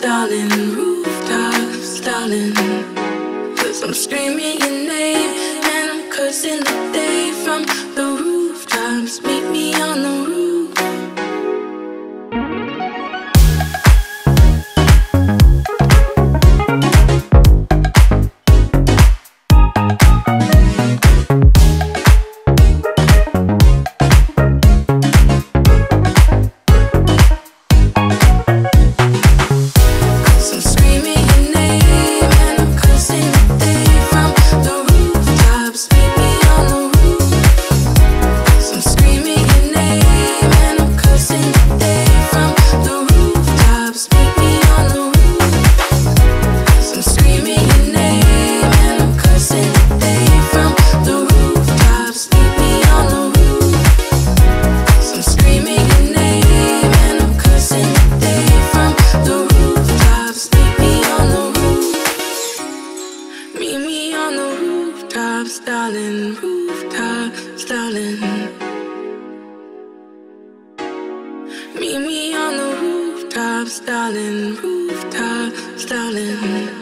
darling, rooftops, darling. Cause I'm screaming your name and I'm cursing the day from the rooftops. Meet me on the roof. rooftops, darling, rooftop, darling.